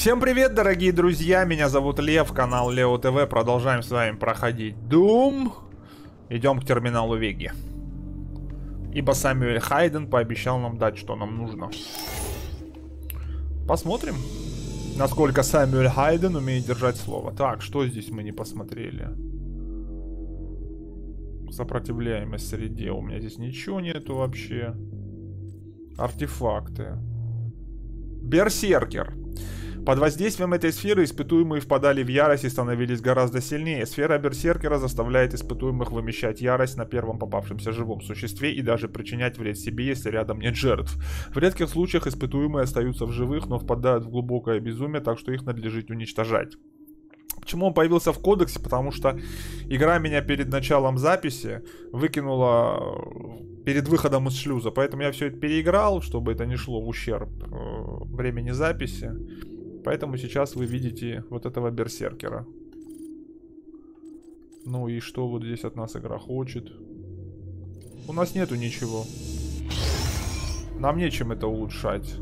Всем привет, дорогие друзья, меня зовут Лев, канал Лео ТВ, продолжаем с вами проходить Doom. Идем к терминалу Веги. Ибо Самюэль Хайден пообещал нам дать, что нам нужно. Посмотрим, насколько Самюэль Хайден умеет держать слово. Так, что здесь мы не посмотрели? Сопротивляемость среде. У меня здесь ничего нету вообще. Артефакты. Берсеркер. Под воздействием этой сферы испытуемые впадали в ярость и становились гораздо сильнее. Сфера Берсеркера заставляет испытуемых вымещать ярость на первом попавшемся живом существе и даже причинять вред себе, если рядом нет жертв. В редких случаях испытуемые остаются в живых, но впадают в глубокое безумие, так что их надлежит уничтожать. Почему он появился в кодексе? Потому что игра меня перед началом записи выкинула перед выходом из шлюза. Поэтому я все это переиграл, чтобы это не шло в ущерб э, времени записи. Поэтому сейчас вы видите вот этого берсеркера. Ну и что вот здесь от нас игра хочет? У нас нету ничего. Нам нечем это улучшать.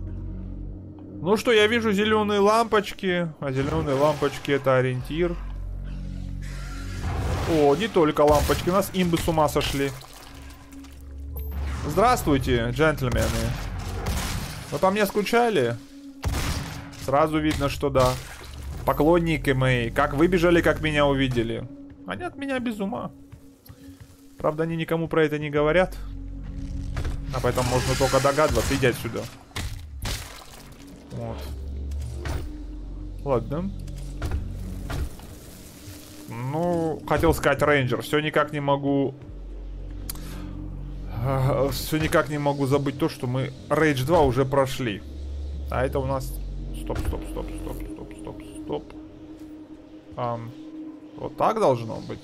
Ну что, я вижу зеленые лампочки. А зеленые лампочки это ориентир. О, не только лампочки. У нас имбы с ума сошли. Здравствуйте, джентльмены. Вы по мне скучали? Сразу видно, что да. Поклонники мои. Как выбежали, как меня увидели. Они от меня без ума. Правда, они никому про это не говорят. А поэтому можно только догадываться. Иди отсюда. Вот. Ладно. Ну, хотел сказать рейнджер. Все никак не могу... Все никак не могу забыть то, что мы Rage 2 уже прошли. А это у нас стоп, стоп, стоп, стоп, стоп, стоп, стоп. Um, вот так должно быть.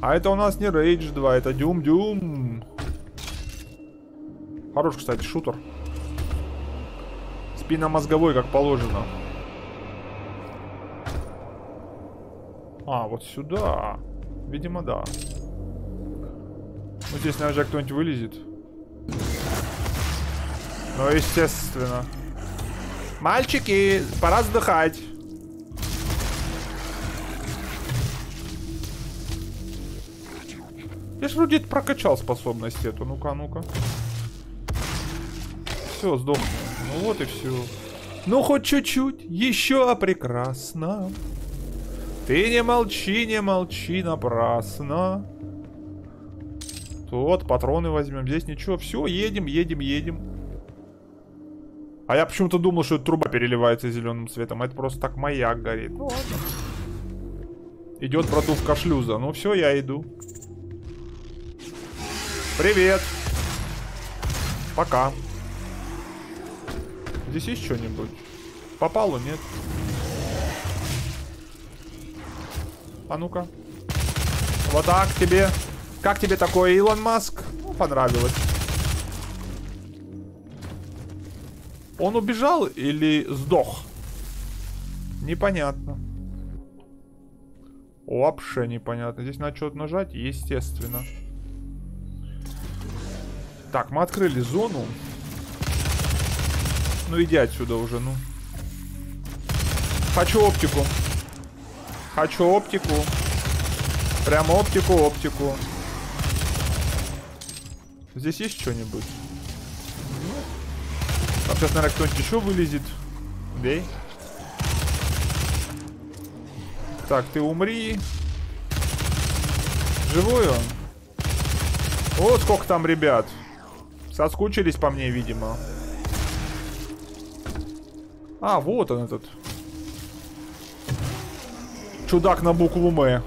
А это у нас не Rage 2, это Doom Doom. Хорош, кстати, шутер. Спинномозговой, как положено. А, вот сюда. Видимо, да. Ну, здесь, наверное, кто-нибудь вылезет. Ну, естественно. Мальчики, пора сдыхать. Я ж вроде прокачал способность эту. Ну-ка, ну-ка. Все, сдохну. Ну вот и все. Ну хоть чуть-чуть. Еще прекрасно. Ты не молчи, не молчи напрасно. Вот, патроны возьмем. Здесь ничего. Все, едем, едем, едем. А я почему-то думал, что труба переливается зеленым цветом. Это просто так маяк горит. Ну ладно. Идет протувка шлюза. Ну все, я иду. Привет. Пока. Здесь есть что-нибудь? Попало, нет? А ну-ка. Вот так тебе. Как тебе такое, Илон Маск? Ну, понравилось. Он убежал или сдох? Непонятно. Вообще непонятно. Здесь надо что-то нажать, естественно. Так, мы открыли зону. Ну иди отсюда уже, ну. Хочу оптику. Хочу оптику. Прямо оптику, оптику. Здесь есть что-нибудь? А сейчас, наверное, кто-нибудь еще вылезет. Бей. Так, ты умри. Живой он? Вот сколько там ребят. Соскучились по мне, видимо. А, вот он этот. Чудак на букву М.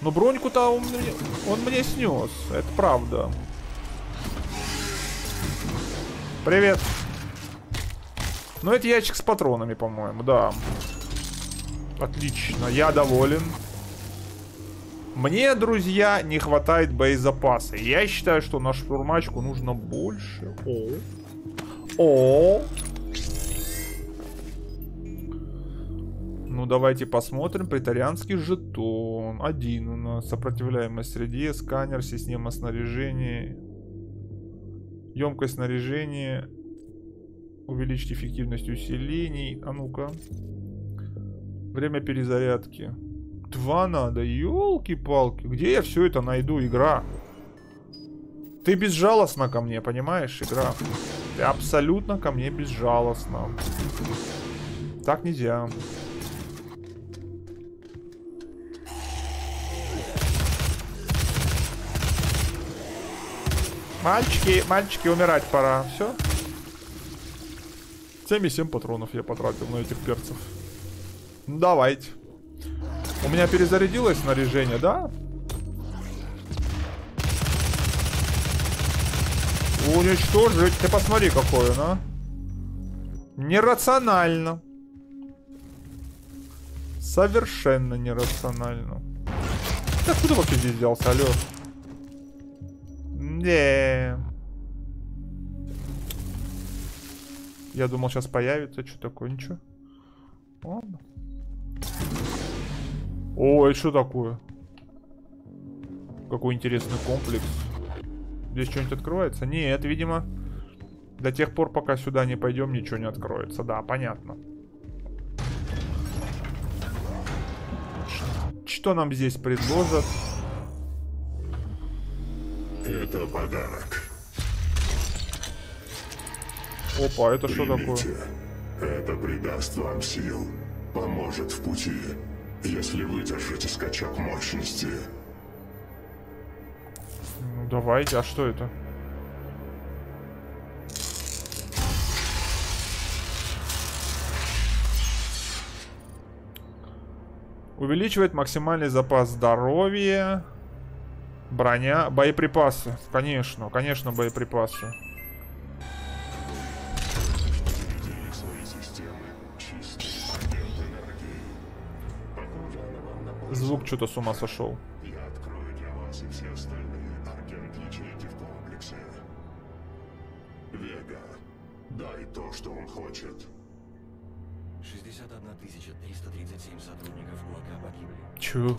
Но броньку-то он, он мне снес. Это правда. Привет. Ну, это ящик с патронами, по-моему, да. Отлично, я доволен. Мне, друзья, не хватает боезапаса. Я считаю, что на штурмачку нужно больше. О. О. Ну, давайте посмотрим. Притарианский жетон. Один у нас. Сопротивляемость среде. Сканер, система снаряжения. Емкость снаряжения. Увеличить эффективность усилений. А ну-ка. Время перезарядки. Два надо. Ёлки-палки. Где я все это найду, игра? Ты безжалостна ко мне, понимаешь, игра? Ты абсолютно ко мне безжалостна. Так нельзя. Мальчики, мальчики, умирать пора. Все. 77 патронов я потратил на этих перцев. Давайте. У меня перезарядилось снаряжение, да? Уничтожить. Ты посмотри, какой он, а. Нерационально. Совершенно нерационально. Ты откуда вообще здесь взялся, алё? Не. Я думал, сейчас появится. Что такое? Ничего. Ладно. Ой, что такое? Какой интересный комплекс. Здесь что-нибудь откроется? Нет, видимо, до тех пор, пока сюда не пойдем, ничего не откроется. Да, понятно. Что нам здесь предложат? Это подарок. Опа, это что такое? Это придаст вам сил, поможет в пути, если выдержите скачок мощности. Ну давайте, а что это? Увеличивает максимальный запас здоровья. Броня, боеприпасы. Конечно, конечно, боеприпасы. Звук что-то с ума сошел. Я открою для вас и все остальные агент-ячейки в комплексе. Вега, дай то, что он хочет. 61 337 сотрудников УАК погибли. Чё?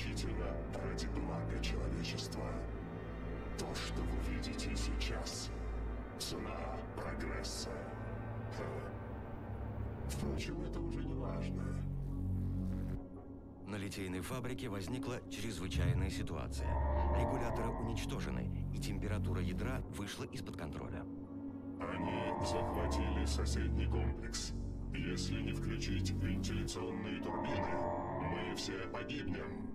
ситуация. Регуляторы уничтожены, и температура ядра вышла из-под контроля. Они захватили соседний комплекс. Если не включить вентиляционные турбины, мы все погибнем.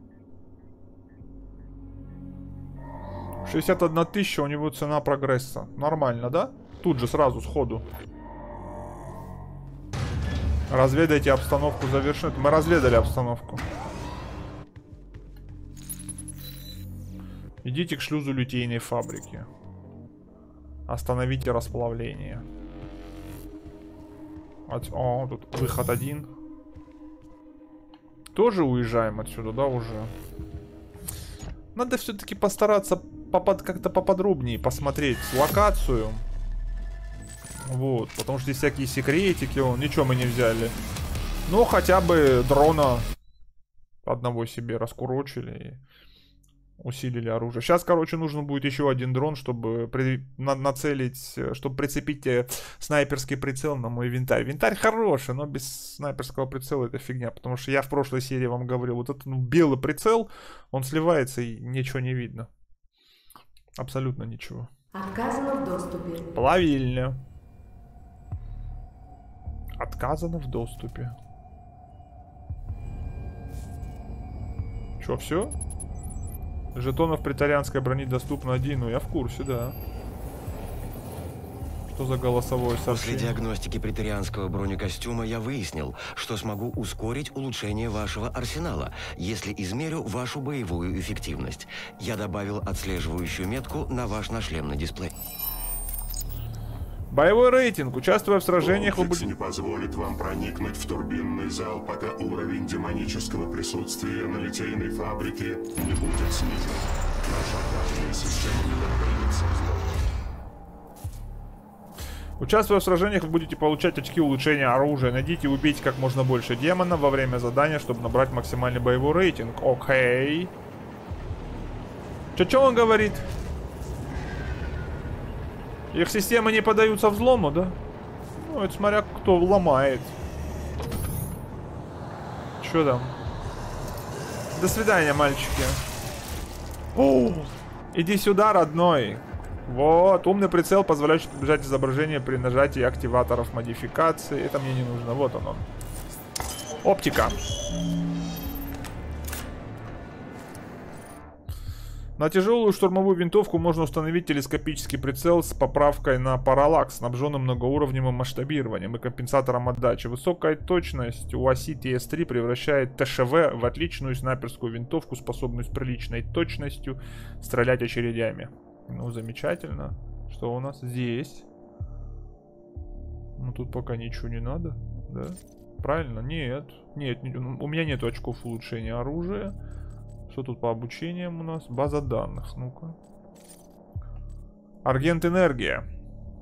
61 тысяча у него цена прогресса. Нормально, да? Тут же сразу, сходу. Разведайте обстановку завершит. Мы разведали обстановку. Идите к шлюзу литейной фабрики. Остановите расплавление. От- О, тут выход один. Тоже уезжаем отсюда, да, уже? Надо все-таки постараться попод- как-то поподробнее посмотреть локацию. Вот, потому что здесь всякие секретики, он, ничего мы не взяли. Ну, хотя бы дрона одного себе раскурочили и усилили оружие. Сейчас, короче, нужно будет еще один дрон, чтобы при- на- нацелить, э, чтобы прицепить э, снайперский прицел на мой винтарь. Винтарь хороший, но без снайперского прицела это фигня, потому что я в прошлой серии вам говорил, вот этот ну, белый прицел, он сливается и ничего не видно. Абсолютно ничего. Отказано в доступе. Плавильня. Отказано в доступе. Чё, все? Жетонов притарианской брони доступно один. Ну, я в курсе, да. Что за голосовое После сообщение? диагностики претарианского бронекостюма я выяснил, что смогу ускорить улучшение вашего арсенала, если измерю вашу боевую эффективность. Я добавил отслеживающую метку на ваш нашлемный дисплей. Боевой рейтинг. Участвуя в сражениях, вы Комплекс будете... не позволит вам проникнуть в турбинный зал, пока уровень демонического присутствия на литейной фабрике не будет снижен. Наша охранная система не поддается взлому. Участвуя в сражениях, вы будете получать очки улучшения оружия. Найдите и убейте как можно больше демонов во время задания, чтобы набрать максимальный боевой рейтинг. Окей. Чё, чё он говорит? Их системы не поддаются взлому, да? Ну, это смотря кто ломает. Чё там? До свидания, мальчики. О, иди сюда, родной. Вот, умный прицел, позволяющий подбежать изображение при нажатии активаторов модификации. Это мне не нужно. Вот он он. Оптика. На тяжелую штурмовую винтовку можно установить телескопический прицел с поправкой на параллакс, снабженным многоуровневым масштабированием и компенсатором отдачи. Высокая точность у оси TS3 превращает ТШВ в отличную снайперскую винтовку, способную с приличной точностью стрелять очередями. Ну, замечательно. Что у нас здесь? Ну, тут пока ничего не надо, да? Правильно? Нет. Нет, не- у меня нет очков улучшения оружия. Что тут по обучениям у нас? База данных, ну-ка. Аргент энергия.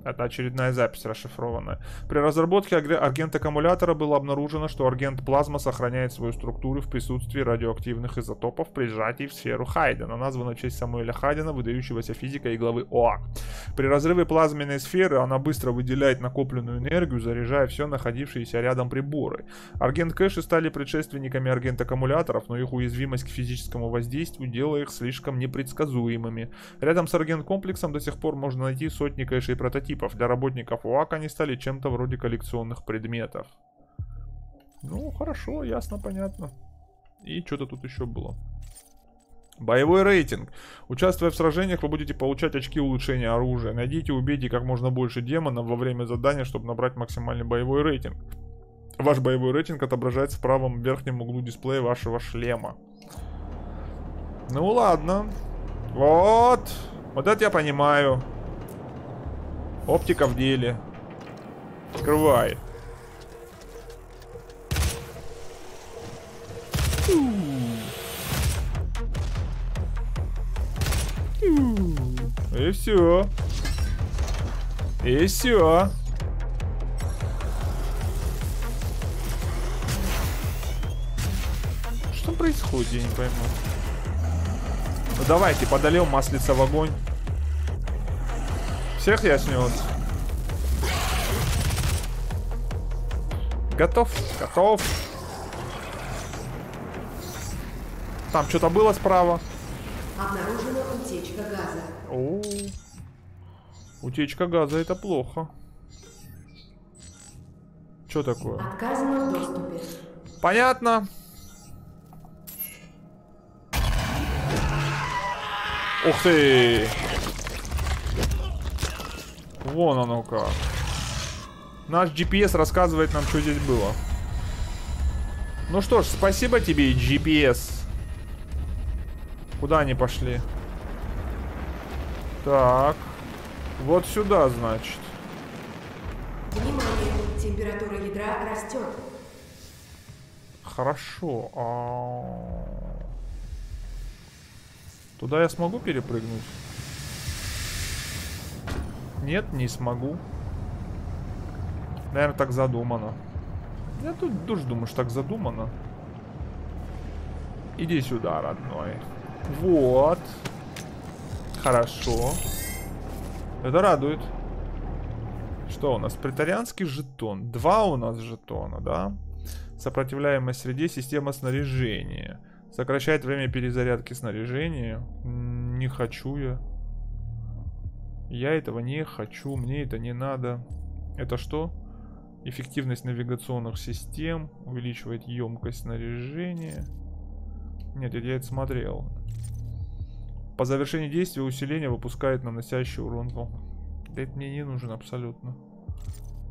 Это очередная запись расшифрованная. При разработке агре- аргент аккумулятора было обнаружено, что аргент плазма сохраняет свою структуру в присутствии радиоактивных изотопов при сжатии в сферу Хайдена, названа в честь Самуэля Хайдена, выдающегося физика и главы ОА. При разрыве плазменной сферы она быстро выделяет накопленную энергию, заряжая все находившиеся рядом приборы. Аргент кэши стали предшественниками аргент аккумуляторов, но их уязвимость к физическому воздействию делала их слишком непредсказуемыми. Рядом с аргент комплексом до сих пор можно найти сотни кэшей прототипов. Для работников УАК они стали чем-то вроде коллекционных предметов. Ну, хорошо, ясно, понятно. И что-то тут еще было. Боевой рейтинг. Участвуя в сражениях, вы будете получать очки улучшения оружия. Найдите убейте как можно больше демонов во время задания, чтобы набрать максимальный боевой рейтинг. Ваш боевой рейтинг отображается в правом верхнем углу дисплея вашего шлема. Ну ладно. Вот. Вот это я понимаю. Оптика в деле. Скрывай. И все. И все. Что происходит, я не пойму. Ну давайте, подолел маслица в огонь. Всех я снес. Готов? Готов. Там что-то было справа. Обнаружена утечка газа. О, утечка газа это плохо. Что такое? Отказано в доступе. Понятно. Ух ты! Вон оно как. Наш GPS рассказывает нам, что здесь было. Ну что ж, спасибо тебе, GPS. Куда они пошли? Так. Вот сюда, значит. Внимание! Температура ядра растет. Хорошо. А... Туда я смогу перепрыгнуть? Нет, не смогу. Наверное, так задумано. Я тут тоже думаю, что так задумано. Иди сюда, родной. Вот. Хорошо. Это радует. Что у нас? Претарианский жетон. Два у нас жетона, да? Сопротивляемость среде, система снаряжения. Сокращает время перезарядки снаряжения. Не хочу я. Я этого не хочу, мне это не надо. Это что? Эффективность навигационных систем. Увеличивает емкость снаряжения. Нет, я это смотрел. По завершении действия усиление выпускает наносящий урон. волн. Да это мне не нужен абсолютно.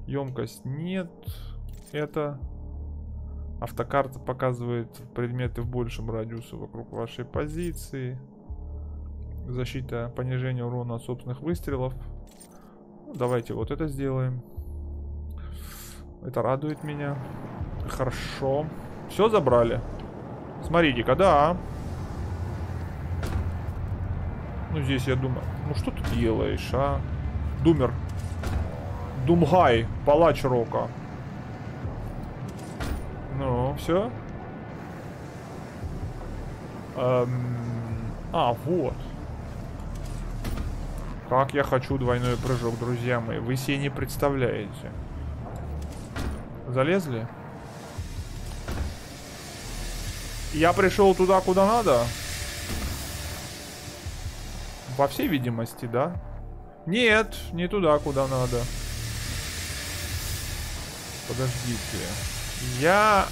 Емкость нет. Это автокарта показывает предметы в большем радиусе вокруг вашей позиции. Защита понижения урона от собственных выстрелов. Давайте вот это сделаем. Это радует меня. Хорошо. Все забрали. Смотрите-ка, да. Ну, здесь я думаю... Ну, что ты делаешь, а? Думер. Думгай, палач Рока. Ну, все. Эм, А, вот. Как я хочу двойной прыжок, друзья мои. Вы себе не представляете. Залезли? Я пришел туда, куда надо? По всей видимости, да? Нет, не туда, куда надо. Подождите. Я...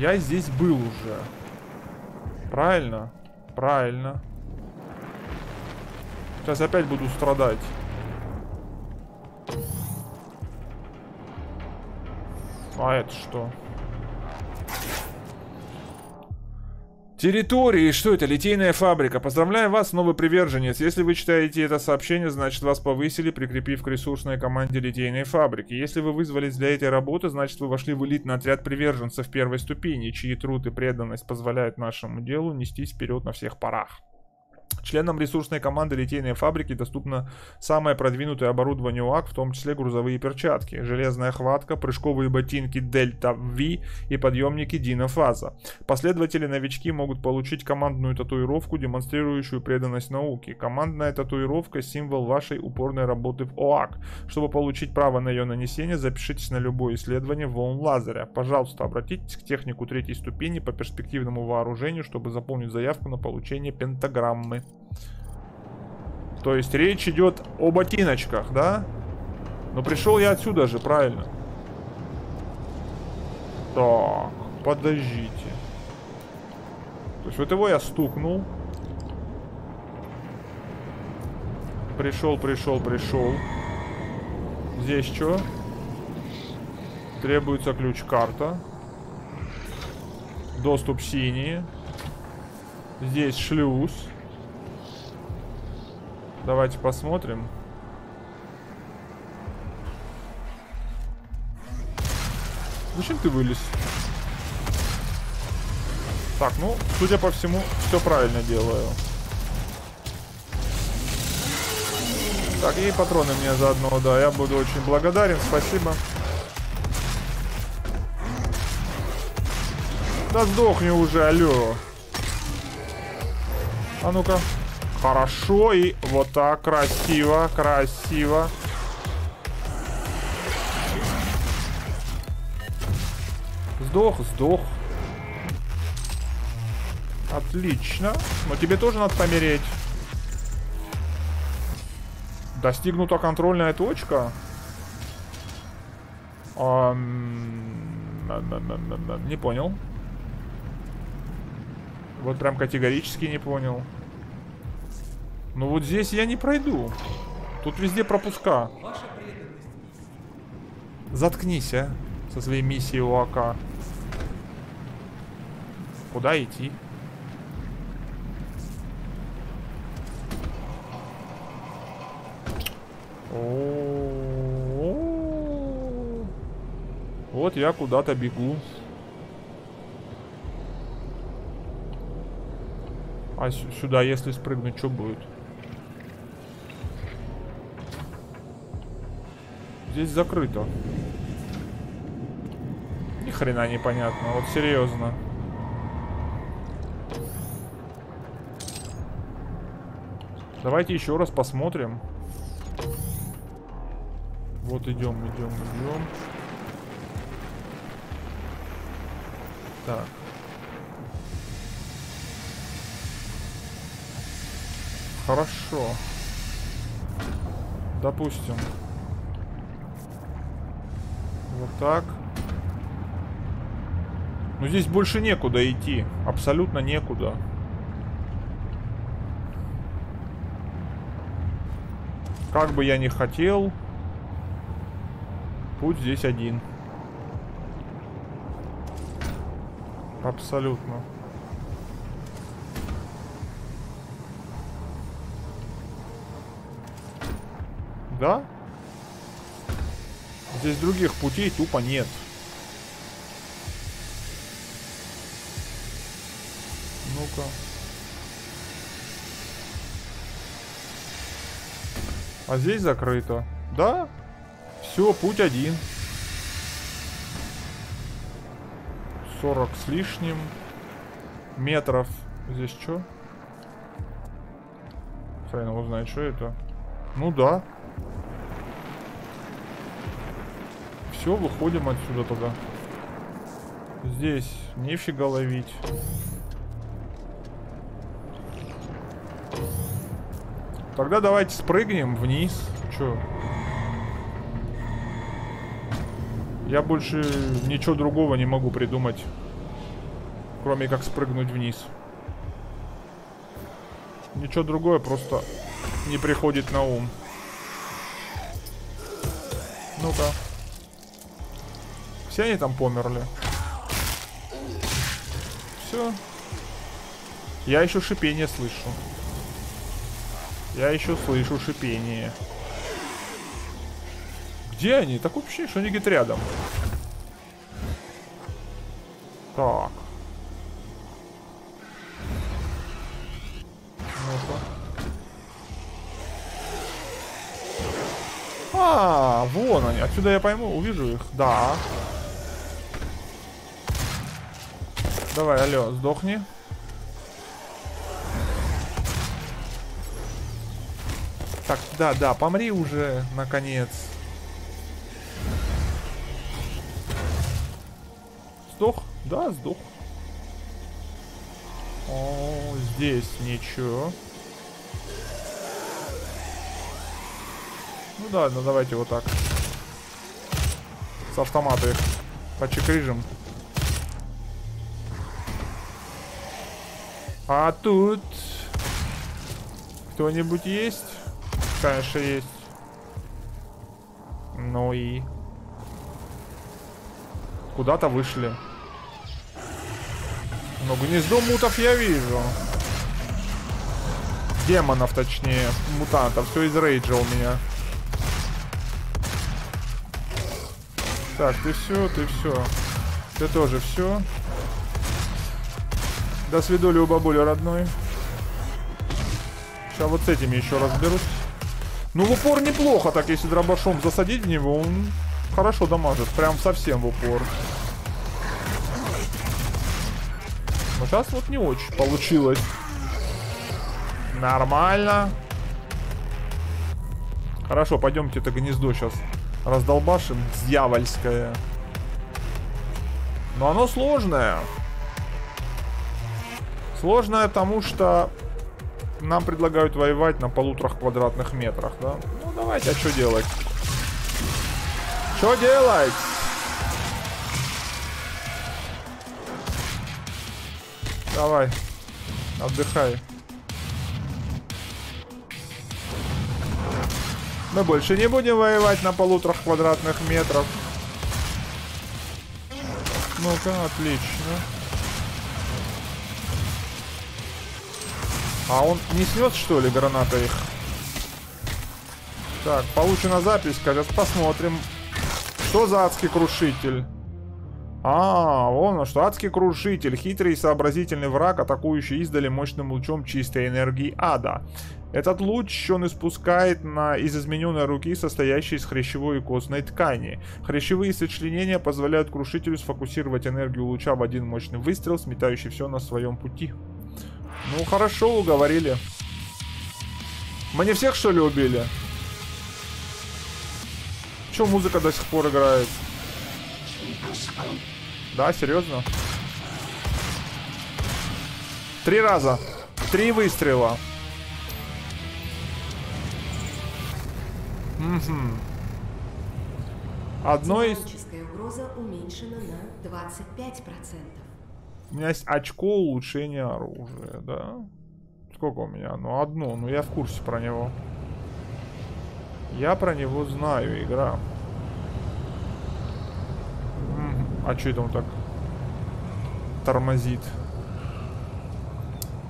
Я здесь был уже. Правильно? Правильно. Сейчас опять буду страдать. А это что? Территории, что это? Литейная фабрика. Поздравляю вас, новый приверженец. Если вы читаете это сообщение, значит вас повысили, прикрепив к ресурсной команде литейной фабрики. Если вы вызвались для этой работы, значит вы вошли в элитный отряд приверженцев первой ступени, чьи труд и преданность позволяют нашему делу нестись вперед на всех парах. Членам ресурсной команды литейной фабрики доступно самое продвинутое оборудование УАК, в том числе грузовые перчатки, железная хватка, прыжковые ботинки Дельта V и подъемники Динофаза. Последователи-новички могут получить командную татуировку, демонстрирующую преданность науке. Командная татуировка – символ вашей упорной работы в ОАК. Чтобы получить право на ее нанесение, запишитесь на любое исследование волн лазеря. Пожалуйста, обратитесь к технику третьей ступени по перспективному вооружению, чтобы заполнить заявку на получение пентаграммы. То есть речь идет о ботиночках, да? Но пришел я отсюда же, правильно? Так, подождите. То есть вот его я стукнул. Пришел, пришел, пришел. Здесь что? Требуется ключ-карта. Доступ синий. Здесь шлюз. Давайте посмотрим. Зачем ты вылез? Так, ну, судя по всему, все правильно делаю. Так, и патроны мне заодно, да, я буду очень благодарен, спасибо. Да сдохни уже, алло. А ну-ка. Хорошо, и вот так, красиво, красиво. Сдох, сдох. Отлично. Но тебе тоже надо помереть. Достигнута контрольная точка. Не понял. Вот прям категорически не понял. Ну вот здесь я не пройду. Тут везде пропуска. Заткнись, а. Со своей миссией УАК. Куда идти? Вот я куда-то бегу. А сюда, если спрыгнуть, что будет? Здесь закрыто. Ни хрена непонятно, вот серьезно. Давайте еще раз посмотрим. Вот идем, идем, идем. Так. Хорошо. Допустим. Вот так. Ну здесь больше некуда идти. Абсолютно некуда. Как бы я ни хотел, путь здесь один. Абсолютно. Да? Здесь других путей тупо нет. Ну-ка. А здесь закрыто. Да? Все, путь один. 40 с лишним метров. Здесь что? Хрен его знает, что это. Ну да. Все, выходим отсюда тогда. Здесь нефига ловить. Тогда давайте спрыгнем вниз. Че? Я больше ничего другого не могу придумать. Кроме как спрыгнуть вниз. Ничего другое просто не приходит на ум. Ну-ка. Все они там померли. Все. Я еще шипение слышу. Я еще слышу шипение. Где они? Такое ощущение, что они где-то рядом. Так. Ну-ка. А, вон они. Отсюда я пойму, увижу их. Да. Давай, алло, сдохни. Так, да, да, помри уже, наконец. Сдох? Да, сдох. О, здесь ничего. Ну да, ну давайте вот так. С автомата их почекрижим. А тут... Кто-нибудь есть? Конечно, есть. Ну и... Куда-то вышли. Но гнездо мутов я вижу. Демонов, точнее. Мутантов. Все из рейджа у меня. Так, ты все, ты все. Ты тоже все. До свидули у бабули родной. Сейчас вот с этими еще разберусь. Ну, в упор неплохо, так если дробашом засадить в него, он хорошо дамажит. Прям совсем в упор. Но сейчас вот не очень получилось. Нормально. Хорошо, пойдемте это гнездо сейчас раздолбашим. Дьявольское. Но оно сложное. Сложное, потому что нам предлагают воевать на полуторах квадратных метрах, да? Ну, давайте, а что делать? Что делать? Давай, отдыхай. Мы больше не будем воевать на полуторах квадратных метров. Ну-ка, отлично. А он не снес, что ли, граната их? Так, получена запись, сейчас посмотрим. Что за адский крушитель? А, вон что, адский крушитель, хитрый и сообразительный враг, атакующий издали мощным лучом чистой энергии ада. Этот луч он испускает на из измененной руки, состоящей из хрящевой и костной ткани. Хрящевые сочленения позволяют крушителю сфокусировать энергию луча в один мощный выстрел, сметающий все на своем пути. Ну, хорошо, уговорили. Мы не всех, что ли, убили? Че музыка до сих пор играет? Да, серьезно? Три раза. Три выстрела. Угу. Одно из... уменьшена на 25%. У меня есть очко улучшения оружия, да? Сколько у меня? Ну, одно. Ну, я в курсе про него. Я про него знаю, игра. А что это он так тормозит?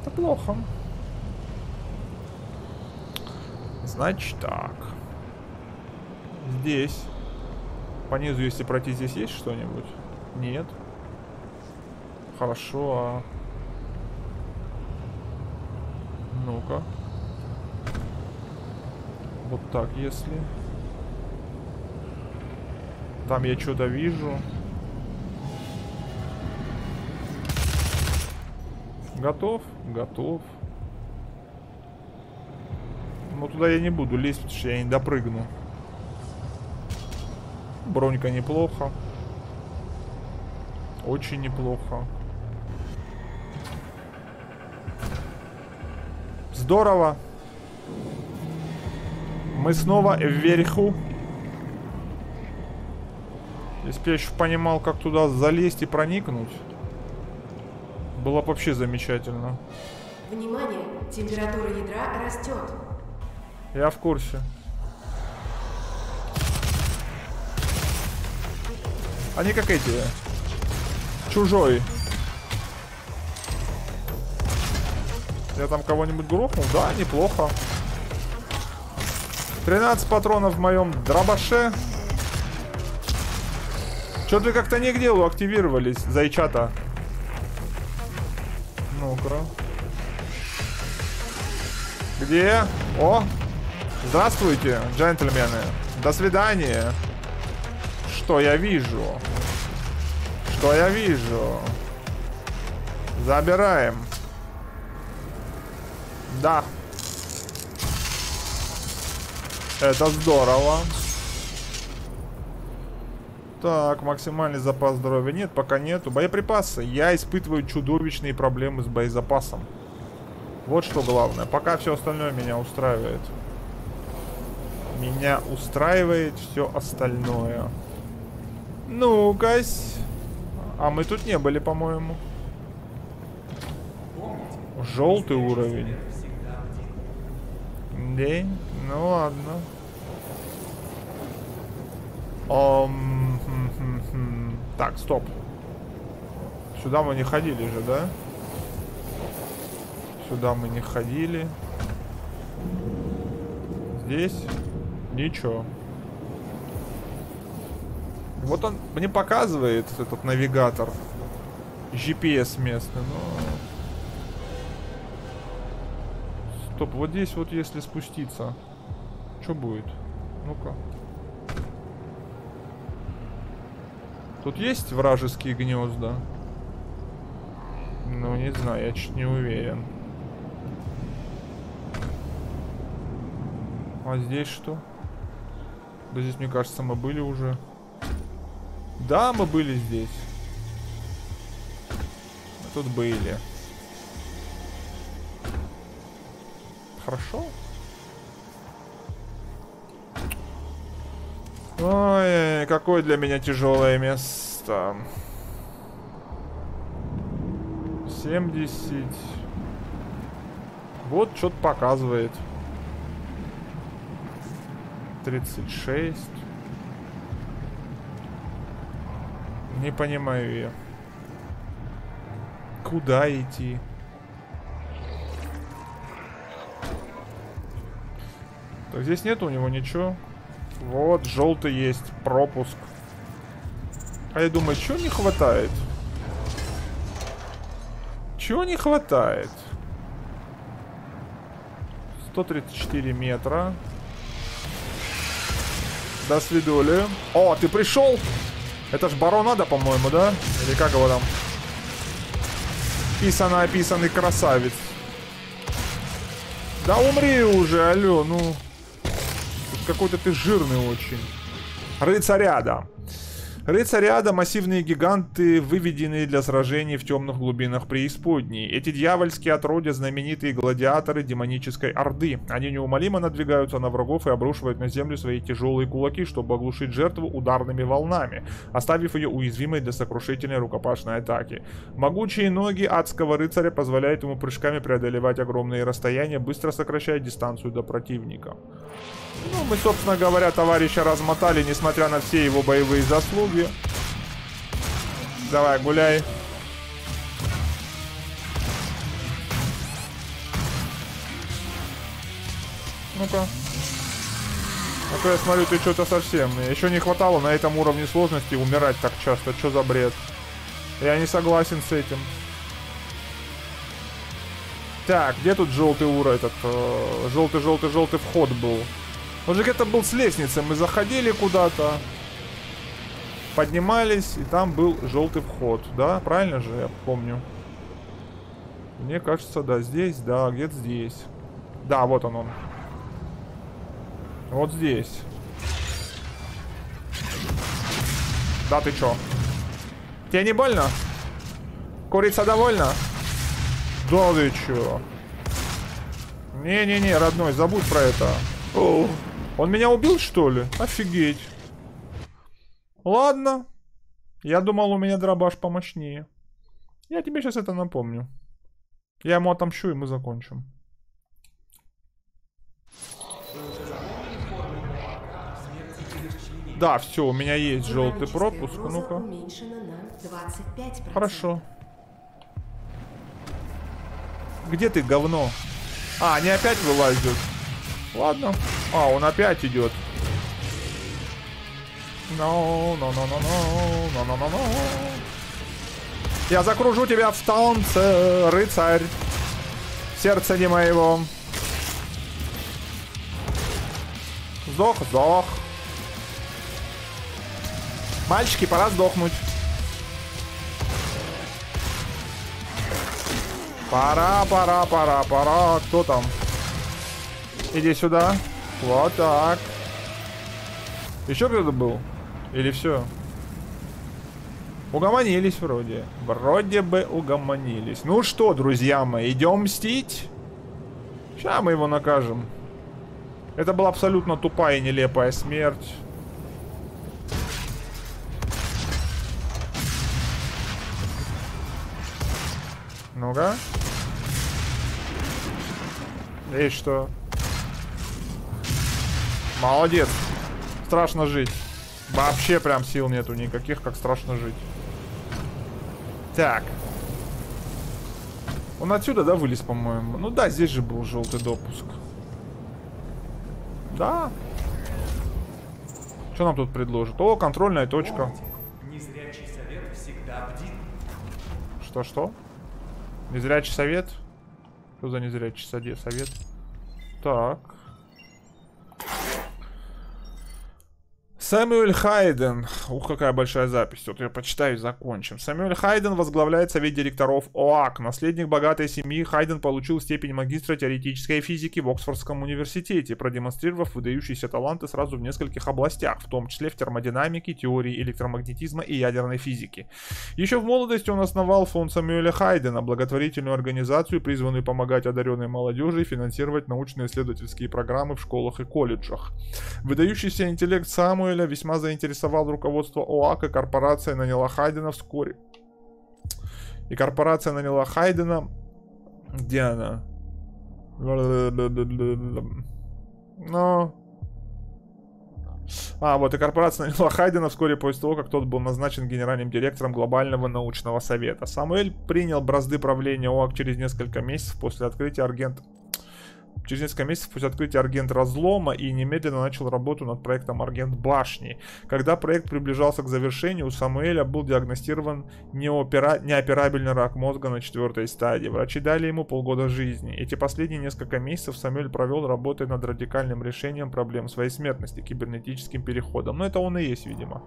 Это плохо. Значит так. Здесь. По низу, если пройти, здесь есть что-нибудь? Нет. Хорошо, а... Ну-ка. Вот так, если... Там я что-то вижу. Готов? Готов. Но туда я не буду лезть, потому что я не допрыгну. Бронька неплохо. Очень неплохо. Здорово. Мы снова вверху. Если бы я еще понимал, как туда залезть и проникнуть, было бы вообще замечательно. Внимание! Температура ядра растет. Я в курсе. Они как эти. Чужой. Я там кого-нибудь грохнул? Да, неплохо. 13 патронов в моем дробаше. Что-то как-то не к делу активировались, зайчата. Ну-ка. Где? О! Здравствуйте, джентльмены. До свидания. Что я вижу? Что я вижу? Забираем. Да. Это здорово. Так, максимальный запас здоровья нет, пока нету. Боеприпасы. Я испытываю чудовищные проблемы с боезапасом. Вот что главное. Пока все остальное меня устраивает. Меня устраивает все остальное. Ну-ка. А мы тут не были, по-моему. Желтый уровень. День. Ну ладно. Хм. Так, стоп. Сюда мы не ходили же, да? Сюда мы не ходили. Здесь ничего. Вот он мне показывает этот навигатор. GPS местный, но... Стоп, вот здесь вот если спуститься, что будет? Ну-ка. Тут есть вражеские гнезда? Ну, не знаю, я чуть не уверен. А здесь что? Да здесь, мне кажется, мы были уже. Да, мы были здесь. Тут были. Хорошо. Ой, какое для меня тяжелое место. 70. Вот что-то показывает. 36. Не понимаю я. Куда идти? Так, здесь нет у него ничего. Вот, желтый есть, пропуск. А я думаю, чего не хватает? Чего не хватает? 134 метра. До свидули. О, ты пришел? Это ж баронада, по-моему, да? Или как его там? Писано описанный красавец. Да умри уже, алло, ну. Какой-то ты жирный очень. Рыцаря, да. Рыцаряда — массивные гиганты, выведенные для сражений в темных глубинах преисподней. Эти дьявольские отродья — знаменитые гладиаторы демонической орды. Они неумолимо надвигаются на врагов и обрушивают на землю свои тяжелые кулаки, чтобы оглушить жертву ударными волнами, оставив ее уязвимой для сокрушительной рукопашной атаки. Могучие ноги адского рыцаря позволяют ему прыжками преодолевать огромные расстояния, быстро сокращая дистанцию до противника. Ну, мы, собственно говоря, товарища размотали, несмотря на все его боевые заслуги. Давай, гуляй. Ну-ка. А то я смотрю, ты что-то совсем. Еще не хватало на этом уровне сложности умирать так часто. Что за бред? Я не согласен с этим. Так, где тут желтый ура этот? Желтый-желтый-желтый э, вход был. Он же где-то был с лестницы. Мы заходили куда-то. Поднимались, и там был желтый вход. Да, правильно же, я помню. Мне кажется, да, здесь, да, где-то здесь. Да, вот он он. Вот здесь. Да ты чё? Тебе не больно? Курица довольна? Да ты чё? Не-не-не, родной, забудь про это. О, он меня убил, что ли? Офигеть. Ладно. Я думал, у меня дробаш помощнее. Я тебе сейчас это напомню. Я ему отомщу, и мы закончим. Да, все, у меня есть желтый пропуск. Ну-ка. Хорошо. Где ты, говно? А, они опять вылазят. Ладно. А, он опять идет. No, no, no, no, no, no, no, no, no. Я закружу тебя в танце, рыцарь. Сердце не моего. Сдох, сдох. Мальчики, пора сдохнуть. Пора, пора, пора, пора. Кто там? Иди сюда. Вот так. Еще кто-то был? Или все? Угомонились вроде. Вроде бы угомонились. Ну что, друзья мои, идем мстить? Сейчас мы его накажем. Это была абсолютно тупая и нелепая смерть. Ну-ка. И что? Молодец. Страшно жить. Вообще прям сил нету никаких, как страшно жить. Так. Он отсюда, да, вылез, по-моему? Ну да, здесь же был желтый допуск. Да. Что нам тут предложат? О, контрольная точка. Что-что? Незрячий совет? Что за незрячий совет? Так. Сэмюэль Хайден. Ух, какая большая запись. Вот я почитаю и закончим. Сэмюэль Хайден возглавляет совет директоров ОАК. Наследник богатой семьи Хайден получил степень магистра теоретической физики в Оксфордском университете, продемонстрировав выдающиеся таланты сразу в нескольких областях, в том числе в термодинамике, теории электромагнетизма и ядерной физике. Еще в молодости он основал фонд Сэмюэля Хайдена, благотворительную организацию, призванную помогать одаренной молодежи и финансировать научно-исследовательские программы в школах и колледжах. Выдающийся интеллект Самуэля Израиля весьма заинтересовал руководство ОАК, и корпорация наняла Хайдена вскоре. И корпорация наняла Хайдена... Где она? Ну... А, вот и корпорация наняла Хайдена вскоре после того, как тот был назначен генеральным директором Глобального научного совета. Самуэль принял бразды правления ОАК через несколько месяцев после открытия аргент через несколько месяцев после открытия Аргент Разлома и немедленно начал работу над проектом Аргент Башни. Когда проект приближался к завершению, у Самуэля был диагностирован неопера... неоперабельный рак мозга на четвертой стадии. Врачи дали ему полгода жизни. Эти последние несколько месяцев Самуэль провел, работая над радикальным решением проблем своей смертности, кибернетическим переходом. Но это он и есть, видимо.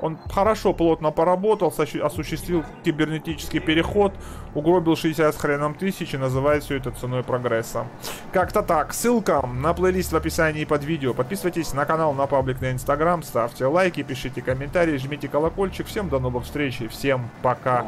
Он хорошо, плотно поработал, осуществил кибернетический переход, угробил 60 с хреном тысяч и называет все это ценой прогресса. Как-то так. Ссылка на плейлист в описании под видео. Подписывайтесь на канал, на паблик, на инстаграм, ставьте лайки, пишите комментарии, жмите колокольчик. Всем до новых встреч и всем пока.